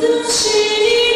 都是